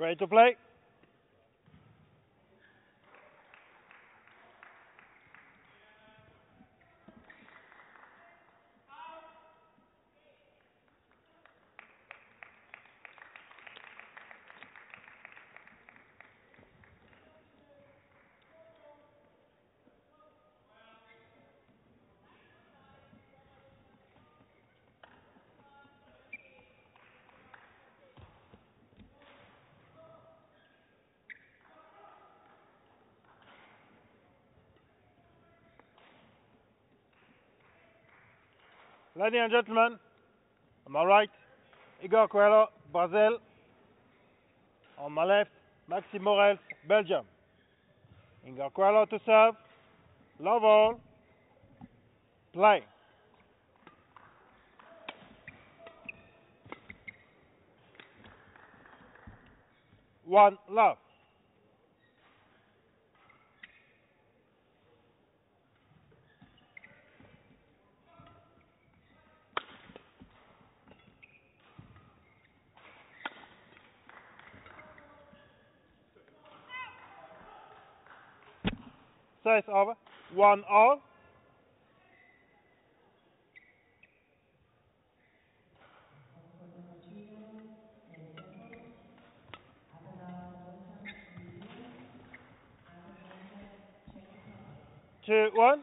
Ready to play? Ladies and gentlemen, on my right, Ygor Coelho, Brazil. On my left, Maxime Moreels, Belgium. Ygor Coelho to serve. Love all. Play. One love. Size over. One all. Two, one.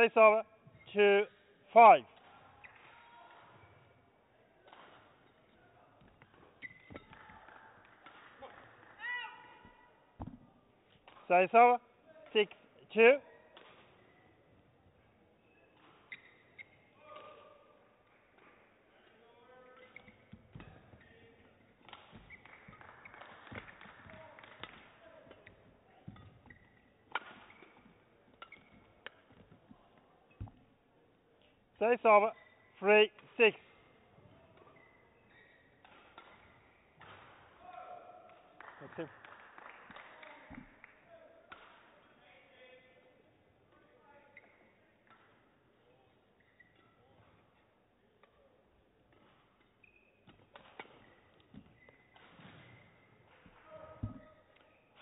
Size over. Two, five. Size over. Six, two. Size over. Three, six. It.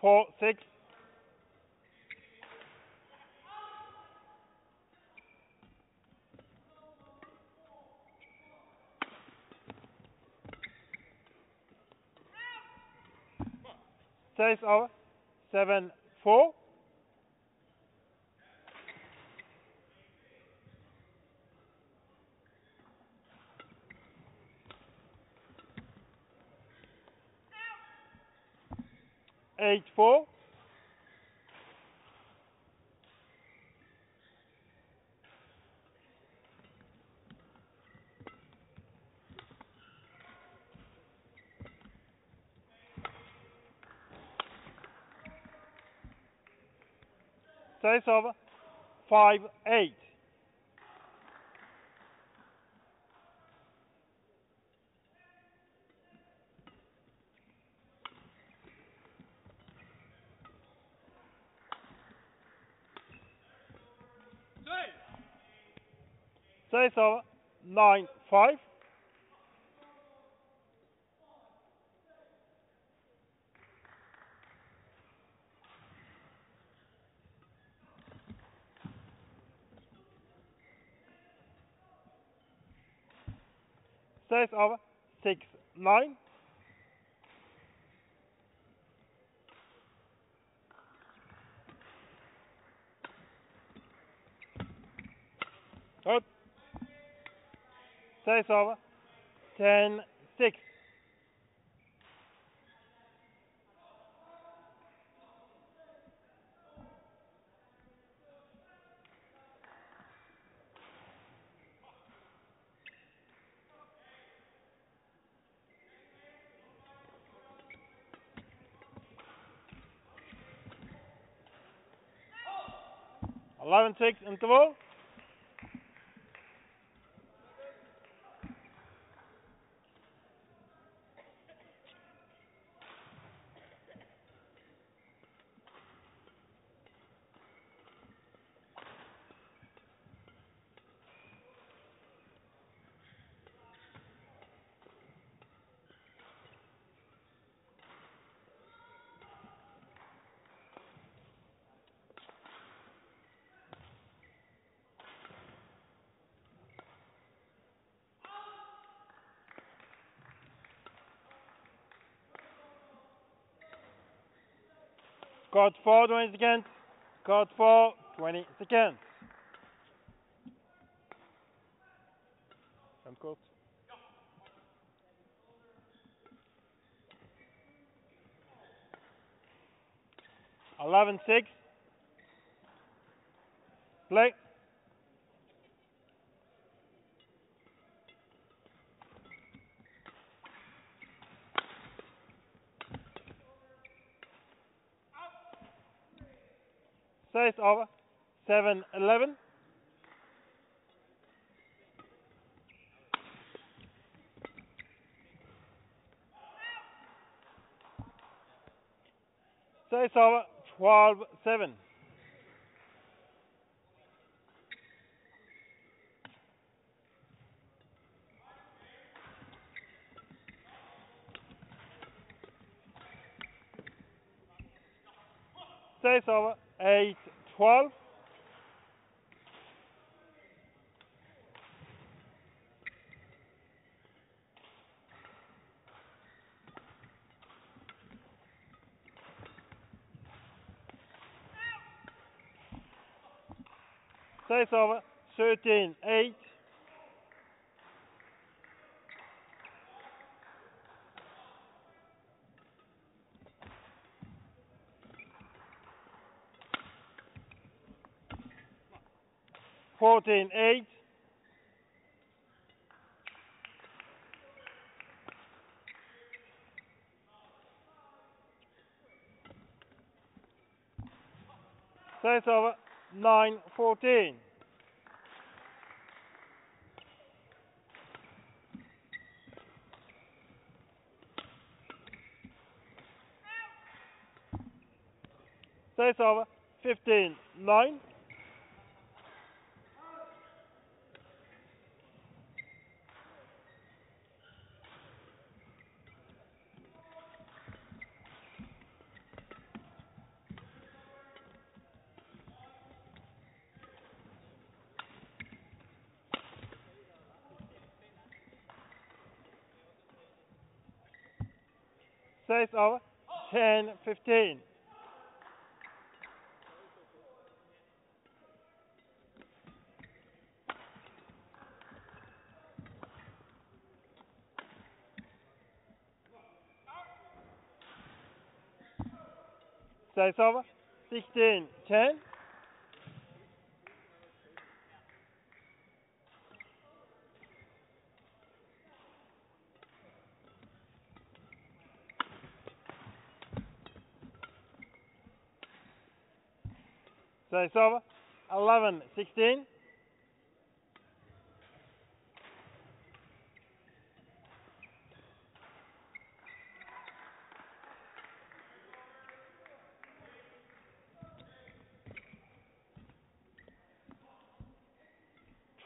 Four, six. Size over. Seven, four. Eight, four. size of 5 8. Size of 9 5. size of 6, 9. Up. Size of 10, 6. Eleven six interval. Code 4, 20 seconds. Code 4, 20 seconds. Front court. Eleven six. Play. Over. Seven eleven. Says over. Twelve seven. Says over. Eight twelve. Says over. Thirteen eight. Fourteen eight. Says over. Nine fourteen. Says over. size of 10, 15. Size of 16, 10. So it's over. 11, 16.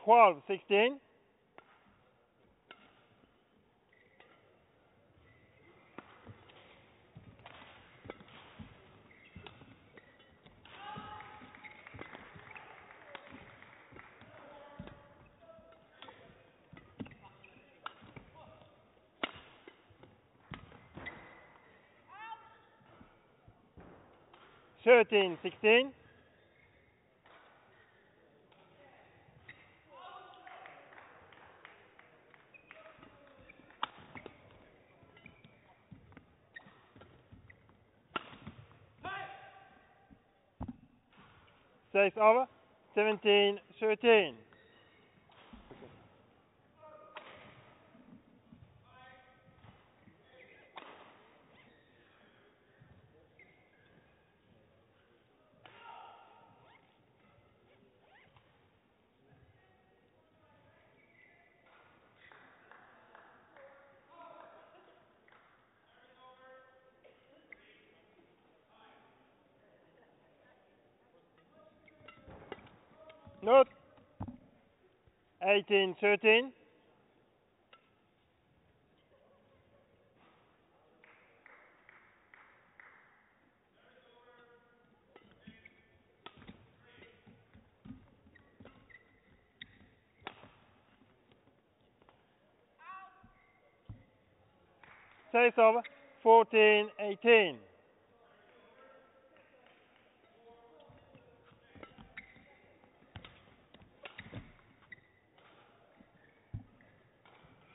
Twelve, sixteen. 13 16. Saves over. 17 13. 18 13. Saves over 14 18.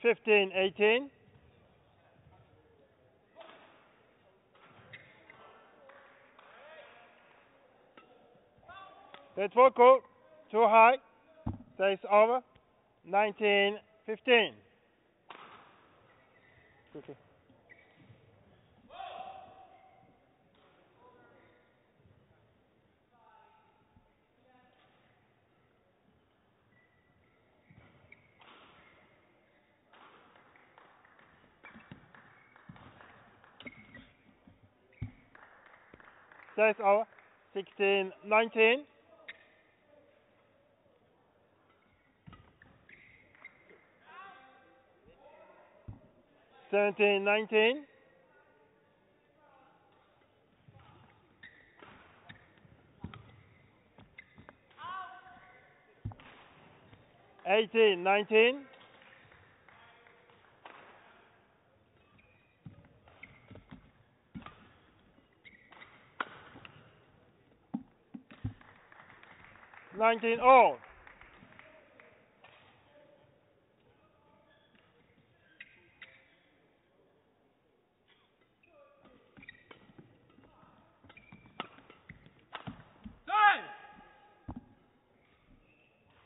Fifteen, eighteen. That's vocal. Too high. Says over. Nineteen, fifteen. Quickly. Says over. Sixteen, nineteen. Seventeen, nineteen. Eighteen, nineteen. 19 all.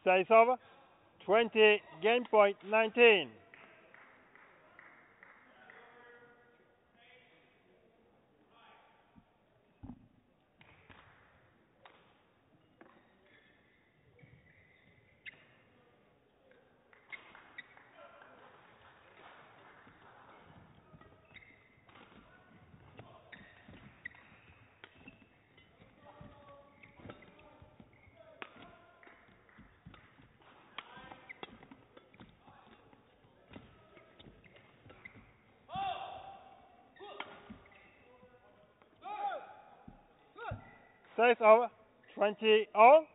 Size over. 20, game point 19. price of 20 all.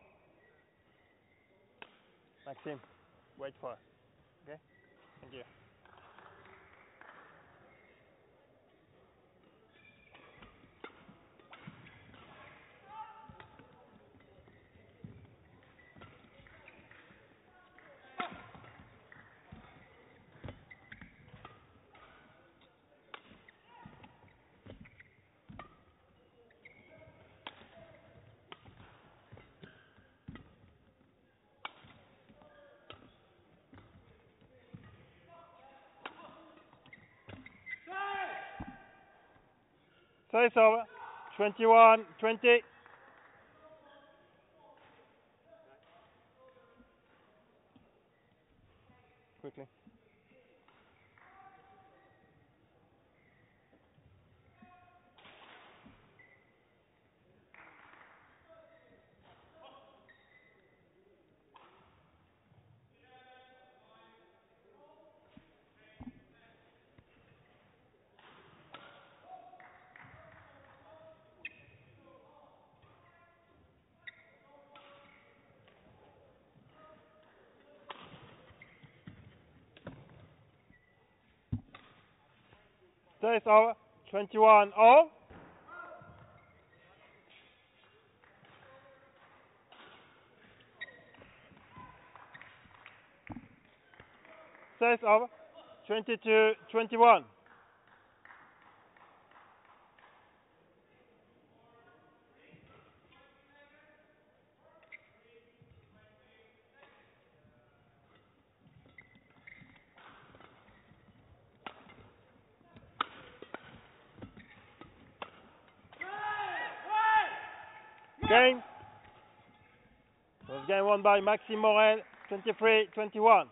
Maxime, wait for us. Says over. Twenty-one, twenty. Quickly. Says over. 21 all. Says over. 22 21. By Maxime Morel, 23-21.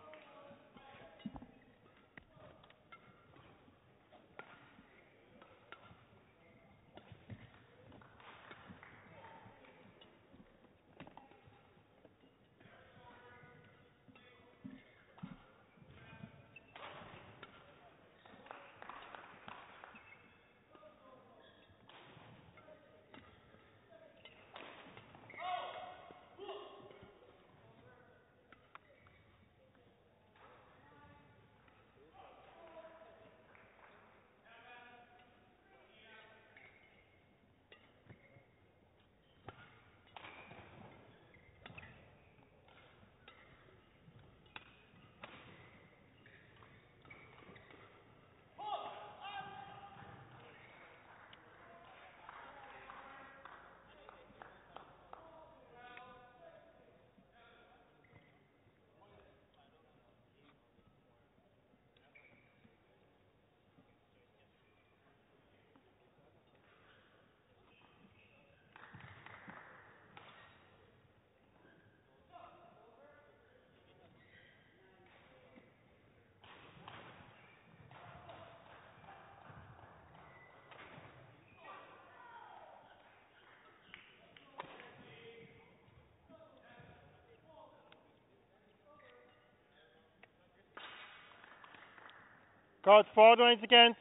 Code 4, 20 seconds.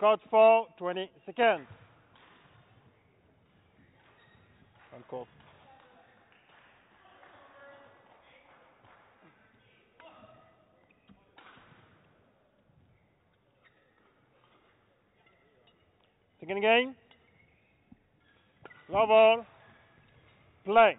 Code 4, 20 seconds. Encore. Second game. Low ball. Play.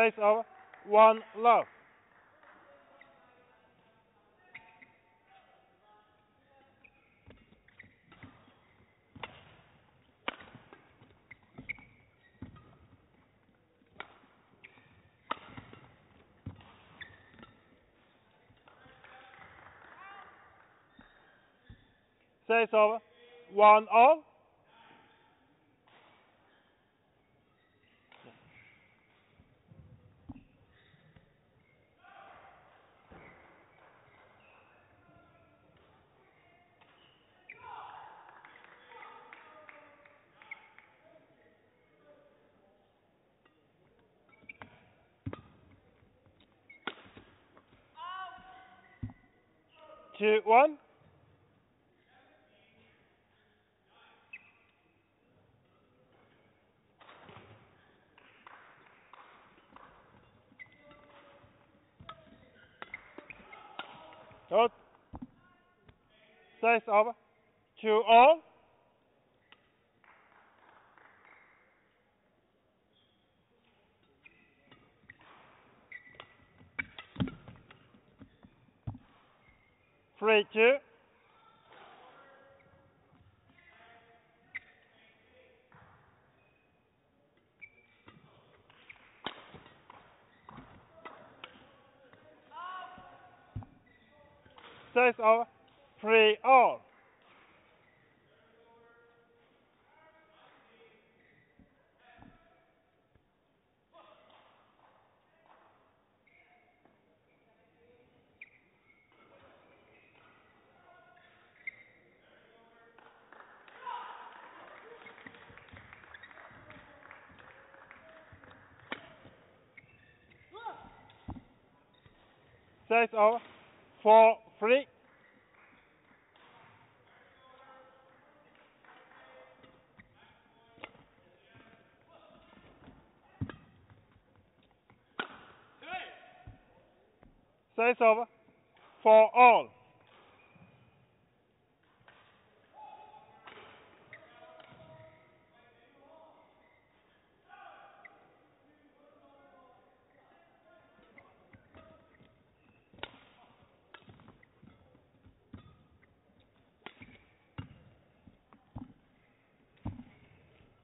Says over. One love. Says over. One all. Two, one. Good. Says over. Two all. Sonra 2. sets of four free. Sets of four all.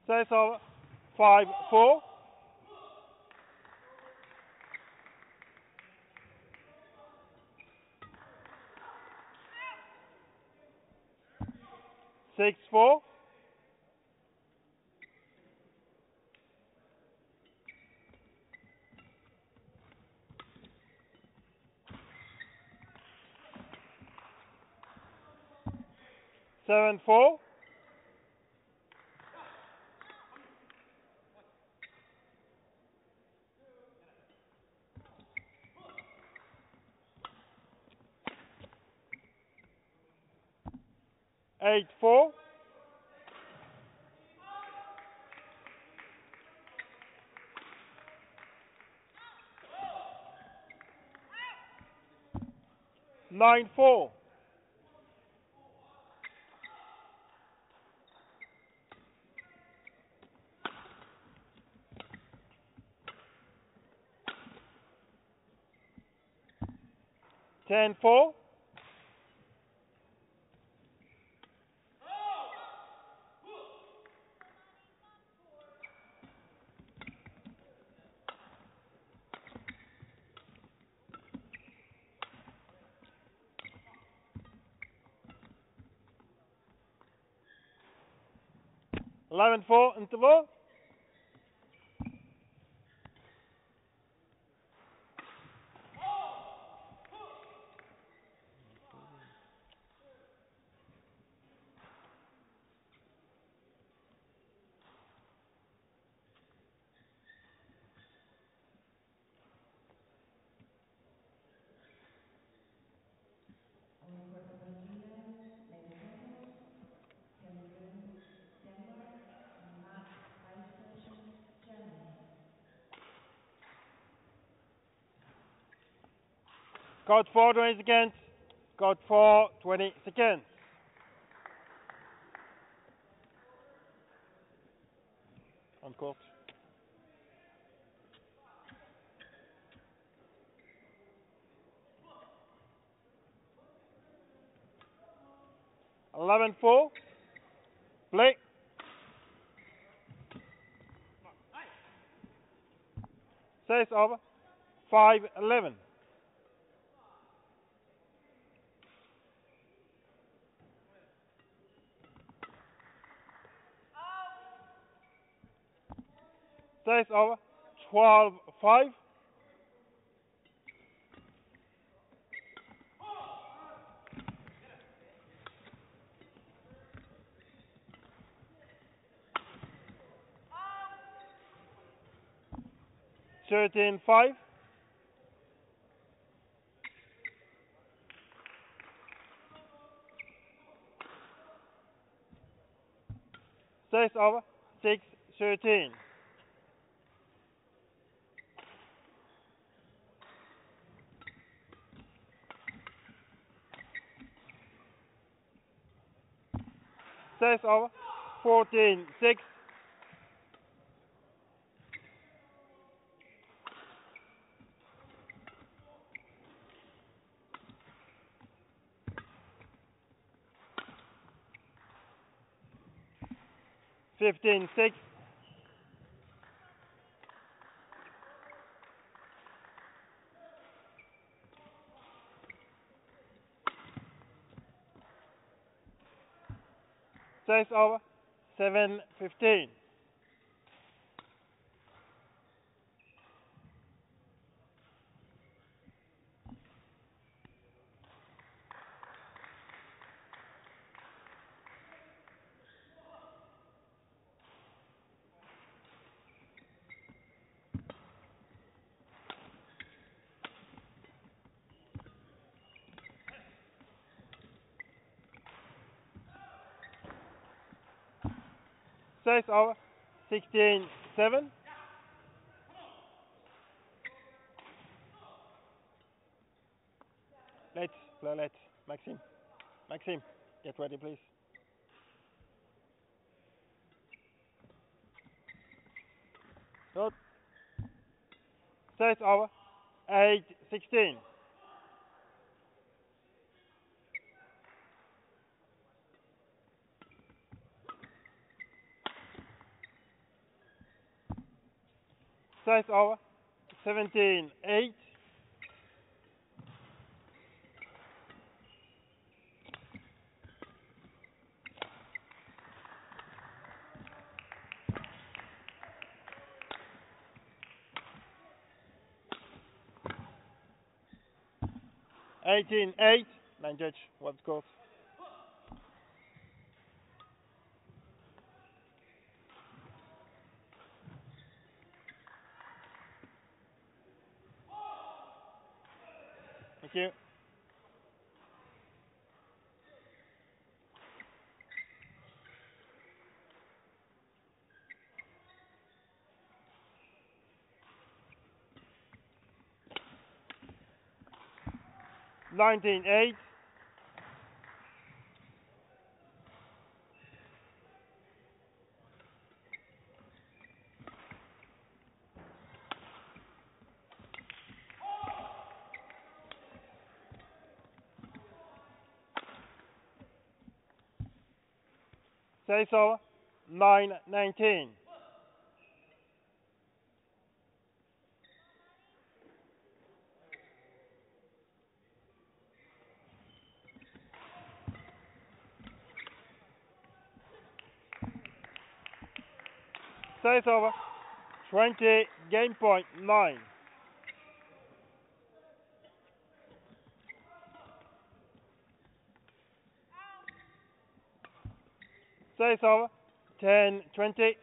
Service over. Five, four. Six, four. Seven, four. Eight, four. Nine, four. Ten, four. Eleven, four. Code four, 20 seconds. Code four, 20 seconds. On court. Eleven four. Play. Says over. Five eleven. Says over. Twelve five. Thirteen five. Says over. Six thirteen. Says over. Fourteen six. Fifteen six. Says over. Says over. Sixteen seven. Claret. Maxime. Maxime, get ready, please. Good. Set over. 8, 16. Set over. 17, 8. Eighteen eight. Line judge, what's score? You. Nineteen eight. pace of 9.19. Size of 20 game point 9. Stays over. 10, 20.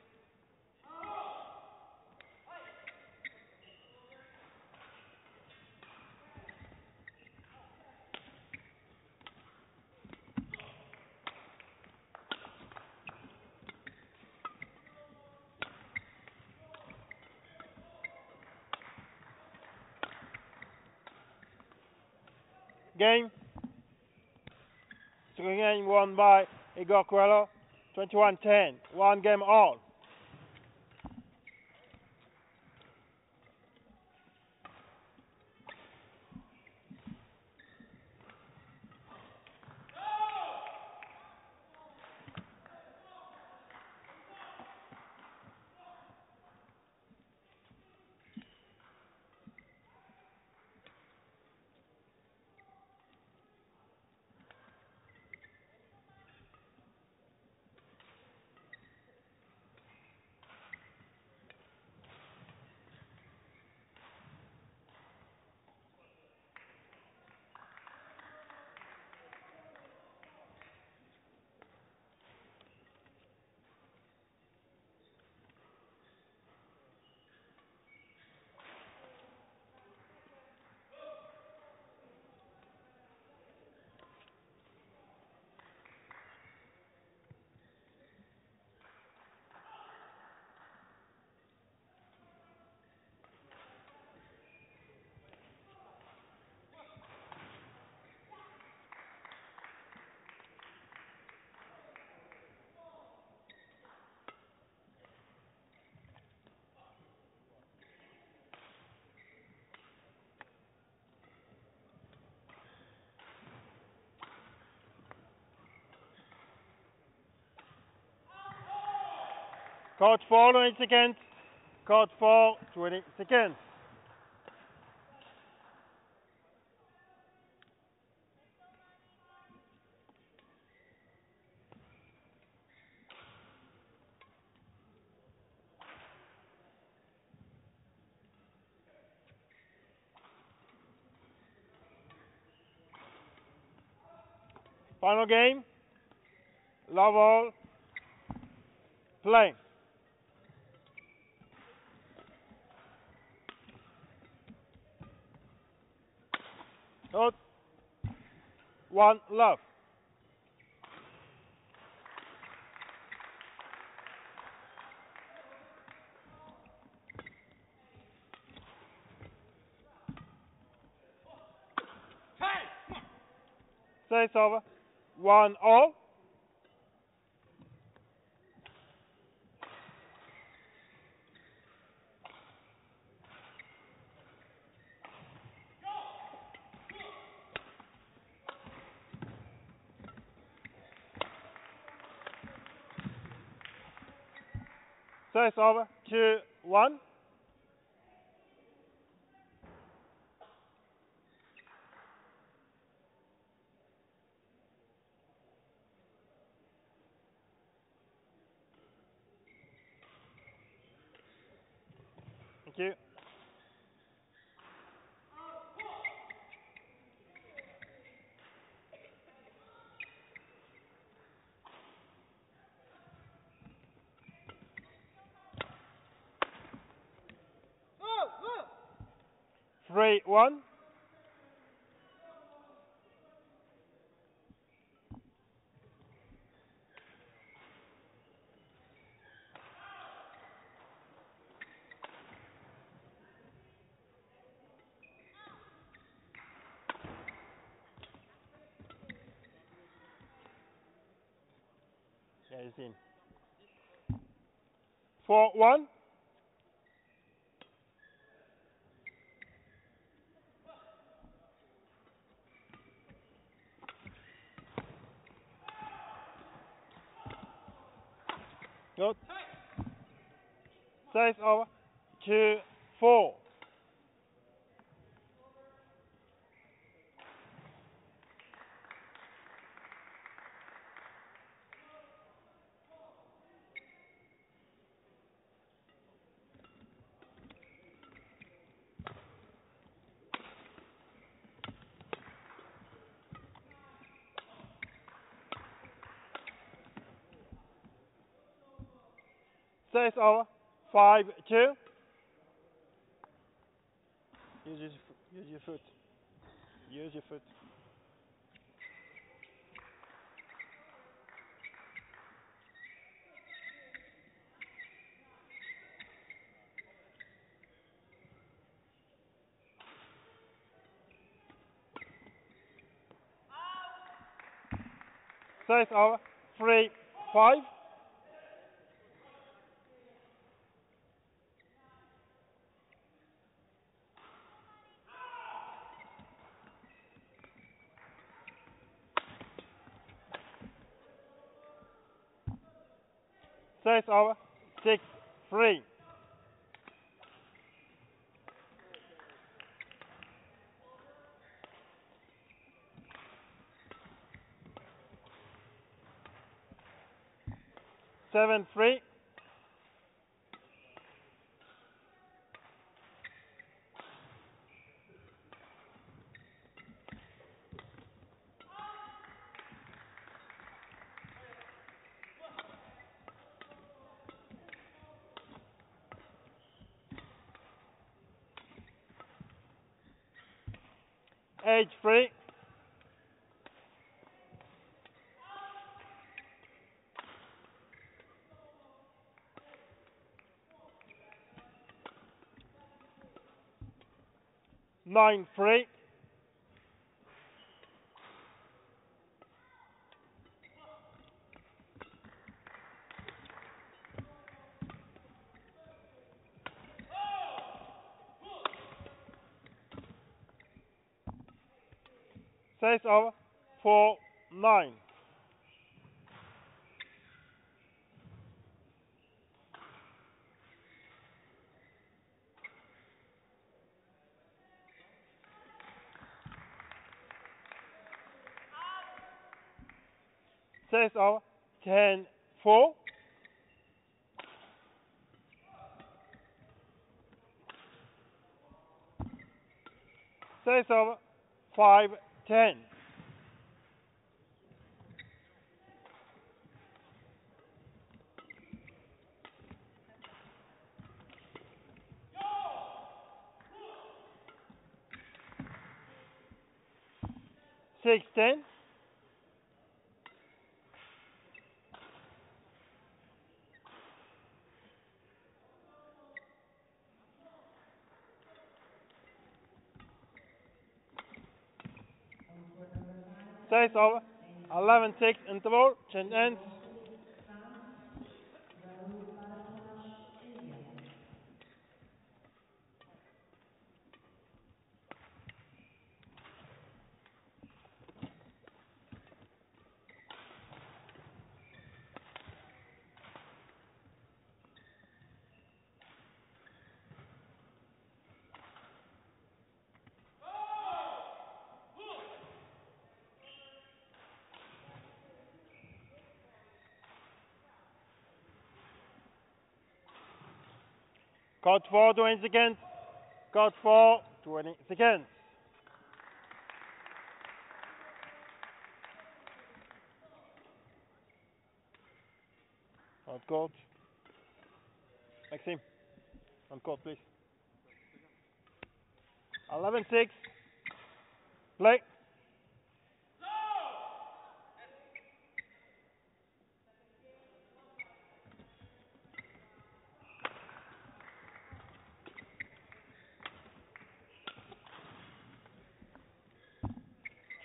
Game. Three game won by Ygor Coelho. 21-10. One game all. Code 4, 20 seconds. Code 4, 20 seconds. Final game. Love all. Play. One love. Service over. One all. Service over. Two, one. Thank you. Three, one. Yeah, he's in. Four, one. Good. Size over. Two, four. Size over. Five, two. Use your, use your foot. Use your foot. Three, five. Size over. Six, three. Seven, three. Eight, three. Nine, three. Size over. Four, nine. Size over. Ten, four. Size over. Five, ten. Six, ten. Stays over. 11-6 interval. Change ends. Code 4, 20 seconds. Code 4, 20 seconds. On court. Maxime. On court, please. 11 6. Play.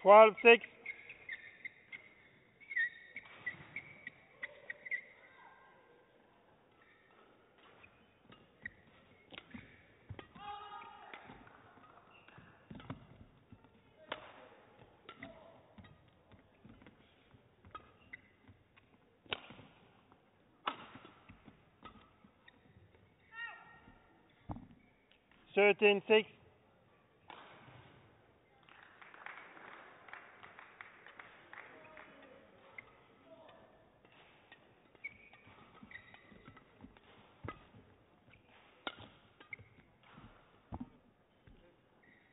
Twelve six. Thirteen six.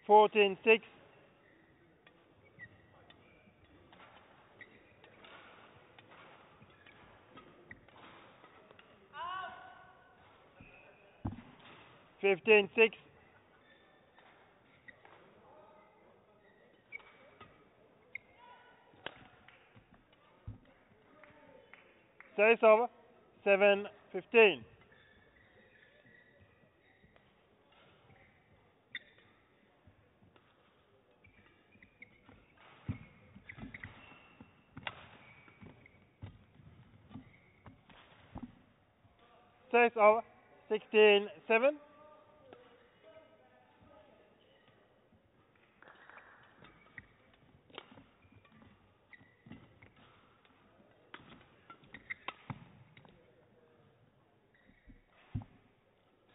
Fourteen six. Fifteen six. Stays over. Seven fifteen. Size of 16 7.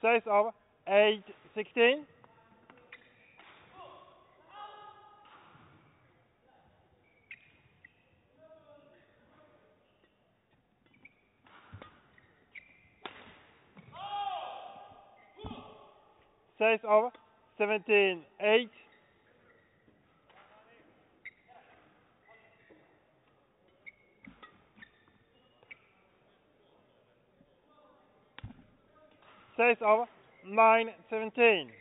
Size of eight sixteen. 16. size of 17, 8. Size of 9, 17.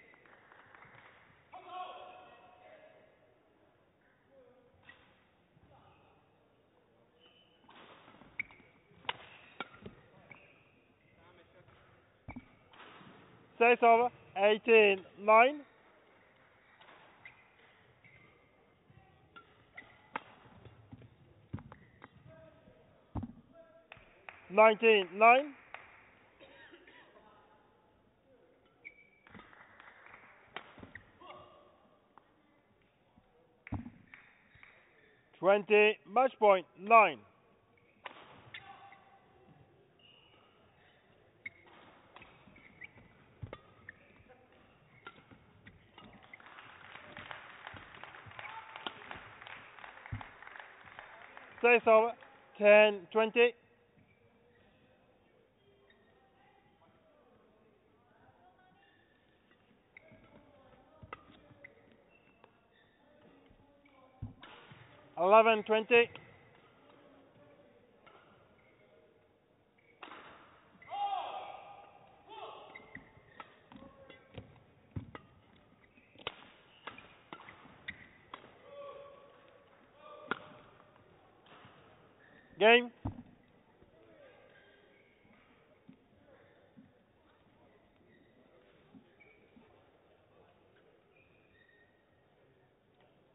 Size of 18, 9. Nineteen, nine. Twenty, match point, nine. Stays over. Ten twenty. Eleven twenty. Game.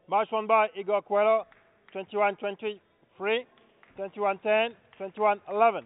Match won by Ygor Coelho, 21-23, 21-10, 21-11.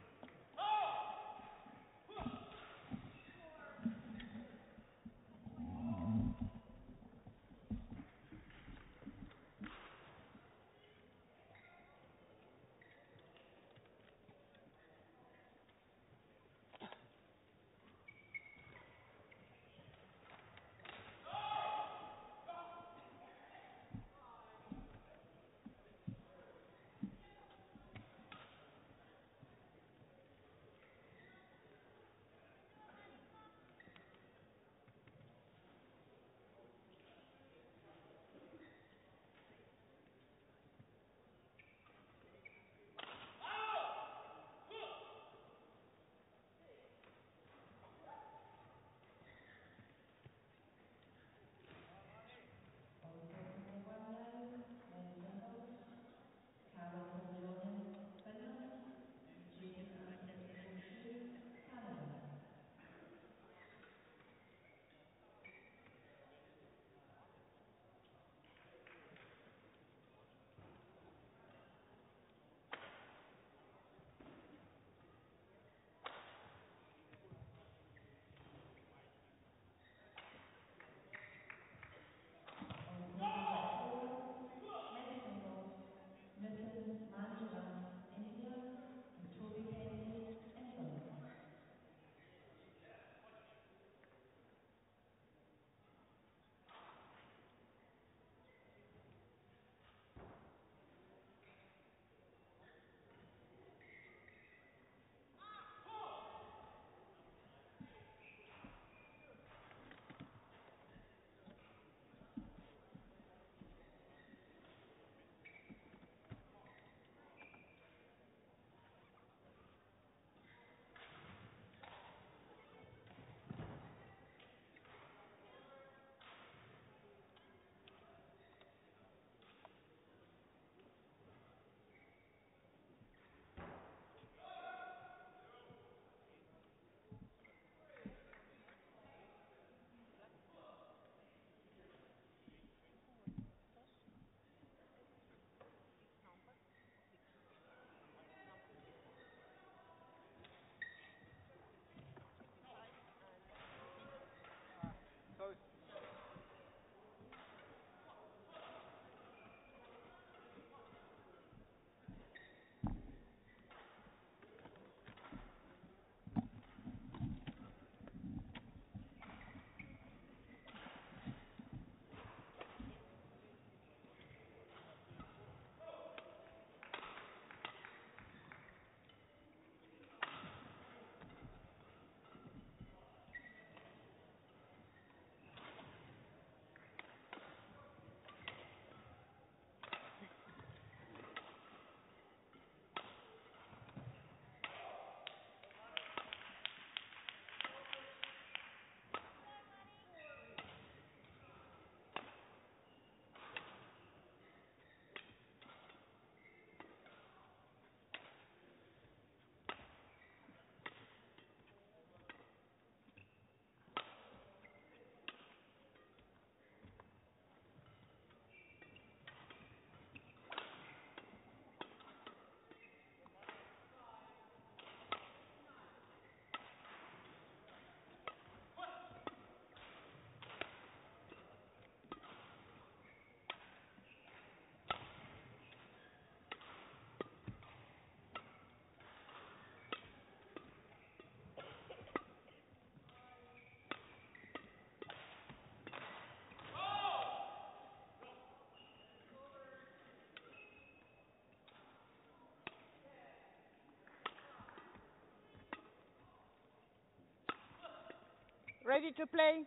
Ready to play?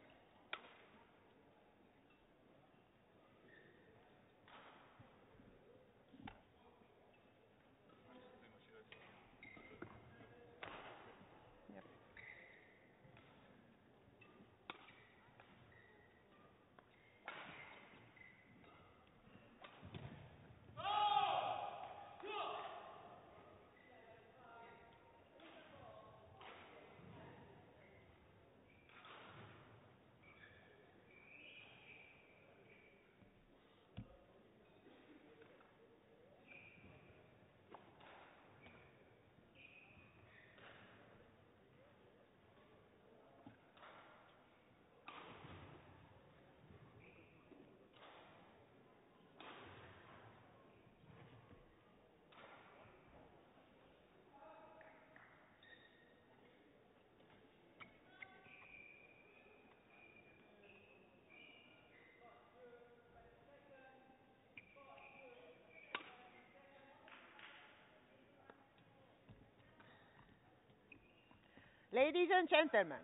Ladies and gentlemen,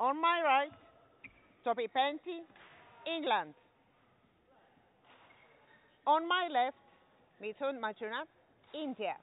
on my right, Toby Penty, England. On my left, Mithun Manjunath, India.